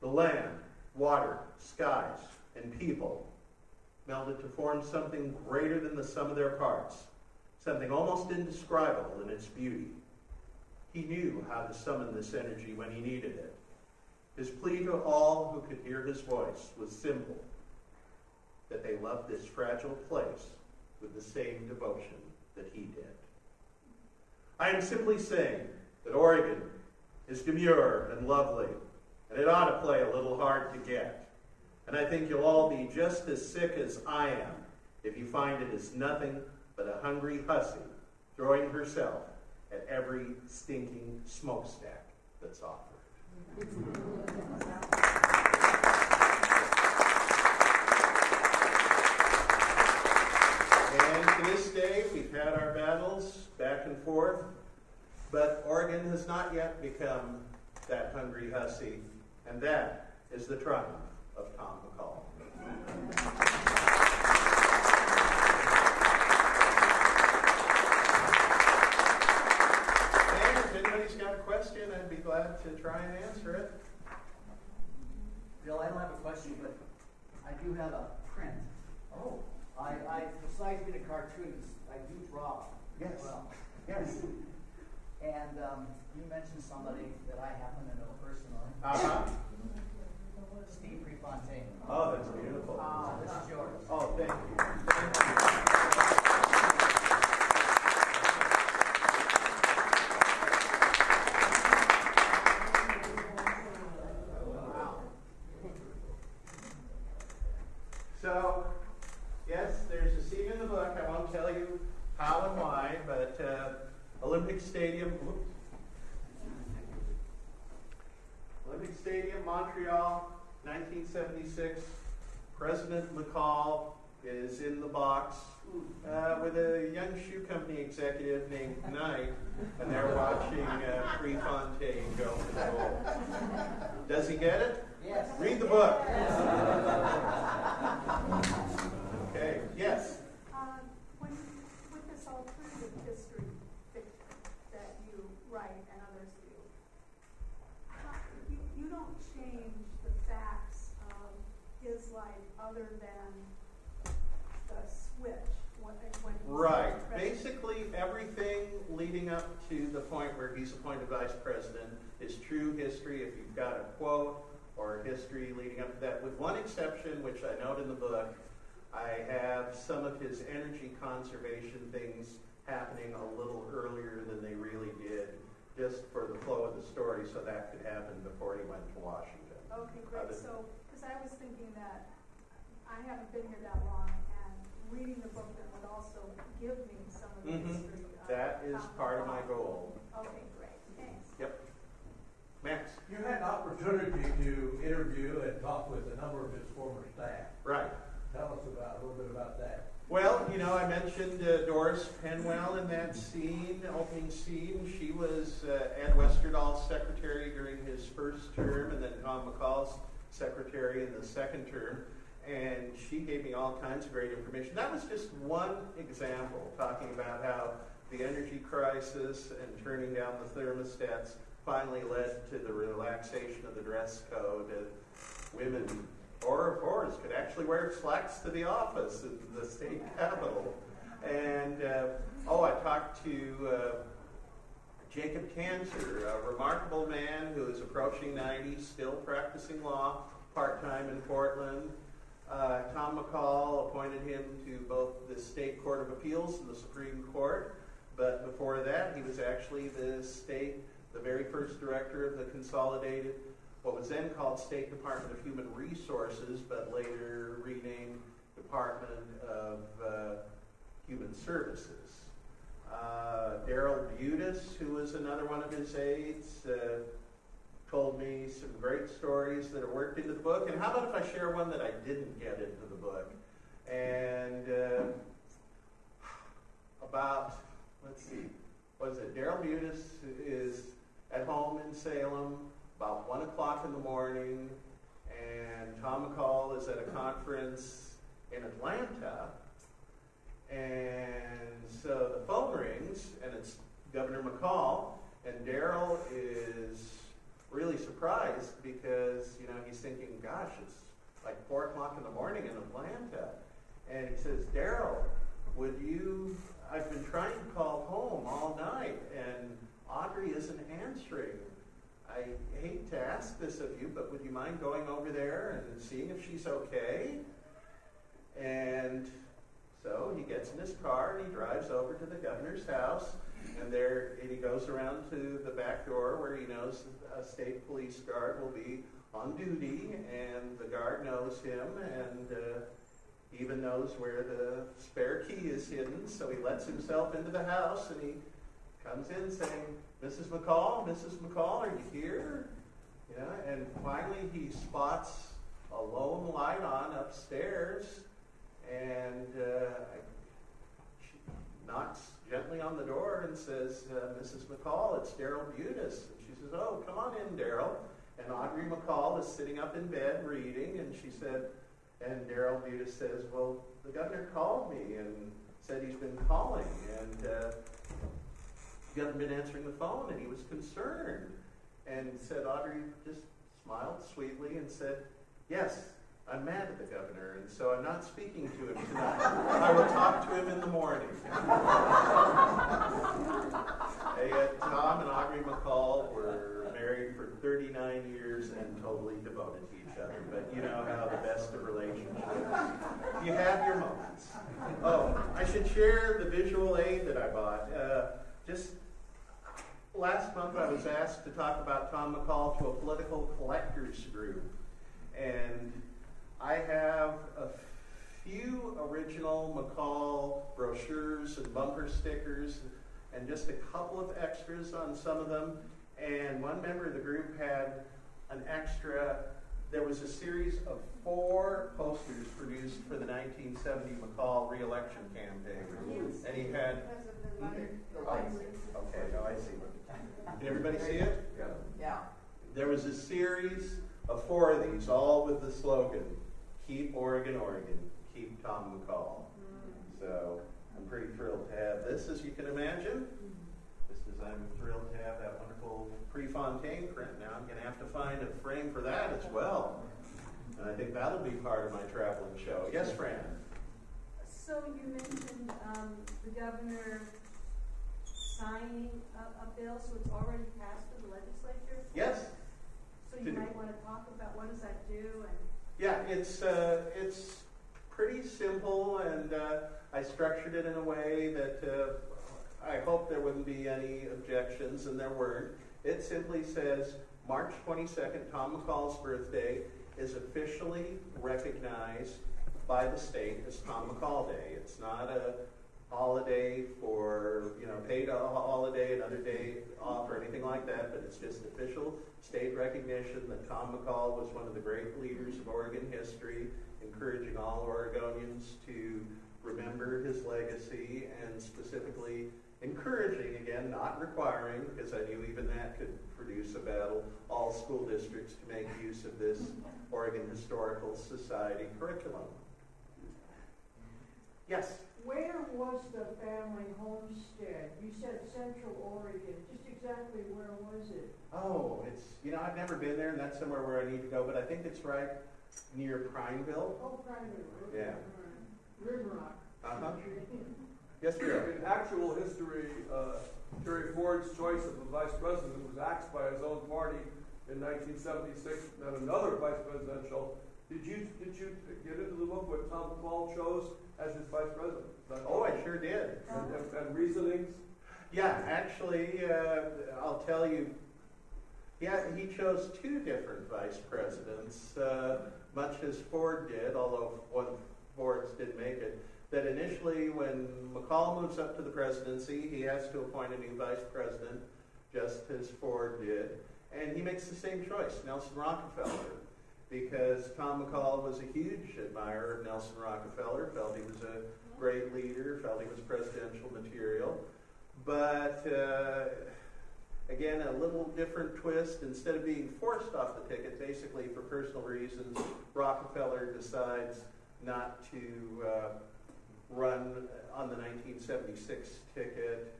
the land, water, skies, and people melded to form something greater than the sum of their parts, something almost indescribable in its beauty. He knew how to summon this energy when he needed it. His plea to all who could hear his voice was simple that they loved this fragile place with the same devotion that he did. I am simply saying that Oregon is demure and lovely, and it ought to play a little hard to get. And I think you'll all be just as sick as I am if you find it is nothing but a hungry hussy throwing herself at every stinking smokestack that's offered. And to this day, we've had our battles back and forth, but Oregon has not yet become that hungry hussy, and that is the triumph of Tom McCall. And if anybody's got a question, I'd be glad to try and answer it. Bill, I don't have a question, but I do have a print. Oh. I, I, besides being a cartoonist, I do draw. Yes. Well. Yes. And, um, you mentioned somebody that I happen to know personally. Uh-huh. Steve Prefontaine. Oh, that's beautiful. Uh, this is yours. Oh, thank you. Thank you. So, yes, there's a scene in the book. I won't tell you how and why, but uh, Olympic Stadium. whoops. Olympic Stadium, Montreal, 1976. President McCall is in the box uh, with a young shoe company executive named Knight, and they're watching uh, Prefontaine go for the goal. Does he get it? Yes. Read the book. Okay, yes. Um, when, with this alternative history fiction that you write and others do, you, you don't change the facts of his life other than the switch when, when Right. Basically, everything leading up to the point where he's appointed vice president is true history. If you've got a quote or history leading up to that, with one exception, which I note in the book, I have some of his energy conservation things happening a little earlier than they really did, just for the flow of the story, so that could happen before he went to Washington. Okay, great, so, because I was thinking that I haven't been here that long, and reading the book then would also give me some of the Mhm. history. of That is part of my goal. Okay, great, thanks. Yep. Max, You had an opportunity to interview and talk with a number of his former staff. right. Tell us about, a little bit about that. Well, you know, I mentioned uh, Doris Penwell in that scene, opening scene. She was uh, Ed Westerdahl's secretary during his first term, and then Tom McCall's secretary in the second term. And she gave me all kinds of great information. That was just one example, talking about how the energy crisis and turning down the thermostats finally led to the relaxation of the dress code. And women or of course could actually wear slacks to the office in the state capitol. And uh, oh, I talked to uh, Jacob Tanzer, a remarkable man who is approaching 90, still practicing law part time in Portland. Uh, Tom McCall appointed him to both the State Court of Appeals and the Supreme Court. But before that, he was actually the state, the very first director of the Consolidated what was then called State Department of Human Resources, but later renamed Department of uh, Human Services. Uh, Daryl Butis, who was another one of his aides, uh, told me some great stories that are worked into the book. And how about if I share one that I didn't get into the book? And uh, about, let's see, was it Daryl Butis is at home in Salem about 1 o'clock in the morning, and Tom McCall is at a conference in Atlanta. And so the phone rings, and it's Governor McCall, and Daryl is really surprised because, you know, he's thinking, gosh, it's like 4 o'clock in the morning in Atlanta. And he says, Daryl, would you, I've been trying to call home all night, and Audrey isn't answering. I hate to ask this of you, but would you mind going over there and seeing if she's okay? And so he gets in his car and he drives over to the governor's house, and there and he goes around to the back door where he knows a state police guard will be on duty, and the guard knows him and uh, even knows where the spare key is hidden. So he lets himself into the house and he comes in saying, Mrs. McCall, Mrs. McCall, are you here? Yeah, and finally he spots a lone light on upstairs, and uh, she knocks gently on the door and says, uh, Mrs. McCall, it's Daryl Butis. And she says, Oh, come on in, Daryl. And Audrey McCall is sitting up in bed reading, and she said, and Daryl Butis says, Well, the governor called me and said he's been calling, and uh, he hadn't been answering the phone, and he was concerned. And said, Audrey just smiled sweetly and said, Yes, I'm mad at the governor, and so I'm not speaking to him tonight. I will talk to him in the morning. they, uh, Tom and Audrey McCall were married for 39 years and totally devoted to each other. But you know how the best of relationships. You have your moments. Oh, I should share the visual aid that I bought. Uh, just last month, I was asked to talk about Tom McCall to a political collectors group. And I have a few original McCall brochures and bumper stickers and just a couple of extras on some of them. And one member of the group had an extra. There was a series of four posters produced for the 1970 McCall reelection campaign. Yes. And he had. Because of the light, the Oh. Okay, no, I see. Did everybody see it? Yeah. There was a series of four of these, all with the slogan, Keep Oregon, Oregon, Keep Tom McCall. Mm. So I'm pretty thrilled to have this, as you can imagine. Mm-hmm. I'm thrilled to have that wonderful Prefontaine print. Now I'm going to have to find a frame for that as well. And I think that'll be part of my traveling show. Yes, Fran? So you mentioned, um, the governor signing a, a bill, so it's already passed to the legislature? Yes? So you might wanna talk about what does that do and, Yeah, it's uh, it's pretty simple, and uh, I structured it in a way that uh, I hope there wouldn't be any objections, and there weren't. It simply says March 22nd, Tom McCall's birthday, is officially recognized by the state as Tom McCall Day. It's not a holiday for, you know, paid ho- holiday, another day off or anything like that, but it's just official state recognition that Tom McCall was one of the great leaders of Oregon history, encouraging all Oregonians to remember his legacy and specifically encouraging, again, not requiring, because I knew even that could produce a battle, all school districts to make use of this Oregon Historical Society curriculum. Yes? Where was the family homestead? You said Central Oregon. Just exactly where was it? Oh, it's, you know, I've never been there, and that's somewhere where I need to go, but I think it's right near Prineville. Oh, Private. Yeah. Rimrock. Uh-huh. Yes, Joe? In actual history, uh, Jerry Ford's choice of a vice president was axed by his own party in 1976, and another vice presidential. Did you did you get into the book what Tom McCall chose as his vice president? Oh, I sure did. And, and, and reasonings. Yeah, actually, uh, I'll tell you, yeah, he chose two different vice presidents, uh, much as Ford did, although one Ford's didn't make it. That initially, when McCall moves up to the presidency, he has to appoint a new vice president, just as Ford did. And he makes the same choice, Nelson Rockefeller, because Tom McCall was a huge admirer of Nelson Rockefeller, felt he was a great leader, felt he was presidential material. But uh, again, a little different twist. Instead of being forced off the ticket, basically for personal reasons, Rockefeller decides not to uh, run on the 1976 ticket,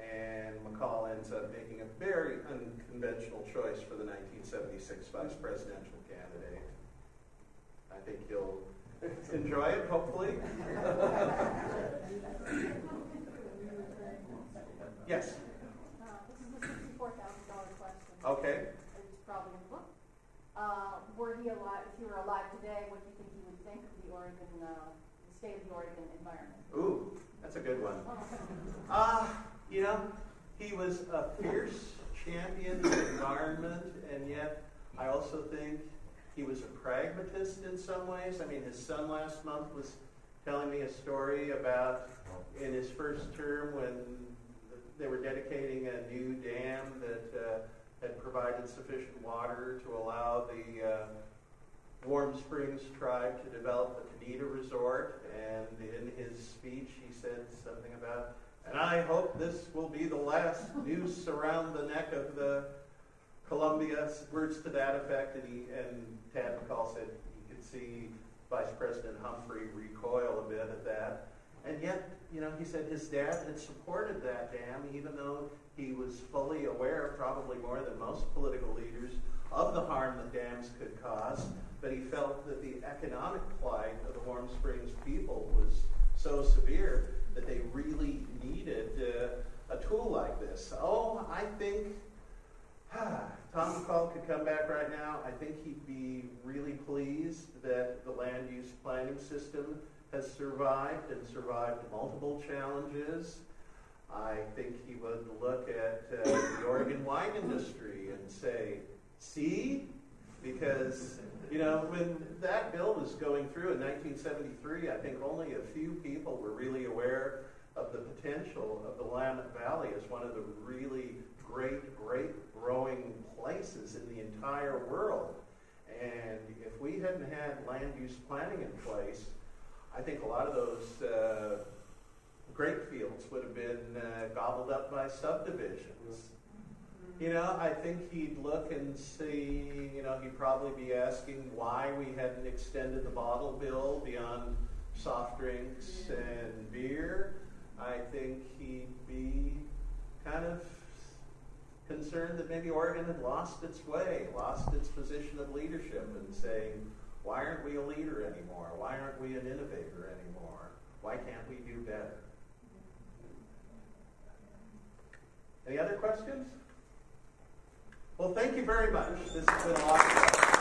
and McCall ends up making a very unconventional choice for the 1976 vice presidential candidate. I think he'll enjoy it, hopefully. Yes. Okay. It's probably in the book. Uh, were he alive, if he were alive today, what do you think he would think of the Oregon, uh, state of the Oregon environment? Ooh, that's a good one. Uh, you know, he was a fierce champion of the environment, and yet I also think he was a pragmatist in some ways. I mean, his son last month was telling me a story about in his first term when they were dedicating a new dam that uh, had provided sufficient water to allow the uh, Warm Springs tribe to develop the Kah-Nee-Ta Resort. And in his speech, he said something about, and I hope this will be the last noose around the neck of the Columbia, words to that effect. And, he, and Tad McCall said he could see Vice President Humphrey recoil a bit at that. And yet, you know, he said his dad had supported that dam, even though he was fully aware, probably more than most political leaders, of the harm that dams could cause. But he felt that the economic plight of the Warm Springs people was so severe that they really needed uh, a tool like this. Oh, I think ah, Tom McCall could come back right now. I think he'd be really pleased that the land use planning system has survived and survived multiple challenges. I think he would look at uh, the Oregon wine industry and say, see? Because, you know, when that bill was going through in 1973, I think only a few people were really aware of the potential of the Willamette Valley as one of the really great, great growing places in the entire world. And if we hadn't had land use planning in place, I think a lot of those uh, grape fields would have been uh, gobbled up by subdivisions. You know, I think he'd look and see, you know, he'd probably be asking why we hadn't extended the bottle bill beyond soft drinks and beer. I think he'd be kind of concerned that maybe Oregon had lost its way, lost its position of leadership, and saying, why aren't we a leader anymore? Why aren't we an innovator anymore? Why can't we do better? Any other questions? Well, thank you very much. This has been a lot of fun.